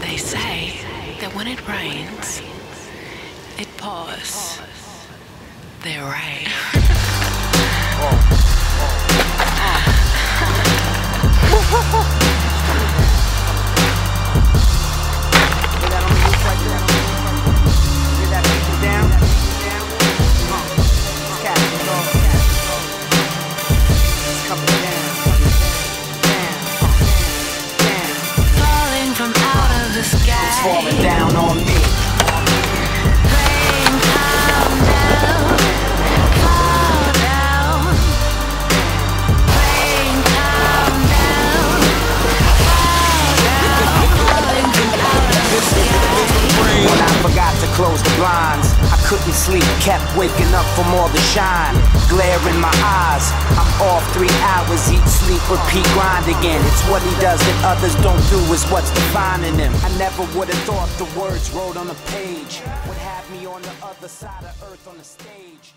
They say that when it rains, it pours. Their rain. Hear out of the sky. When I forgot to close the blinds, I couldn't sleep, kept waking up from all the shine. Glare in my eyes, I'm off three hours, eat, sleep, repeat, grind again. It's what he does that others don't do, is what's defining him. Never would have thought the words wrote on a page would have me on the other side of earth on the stage.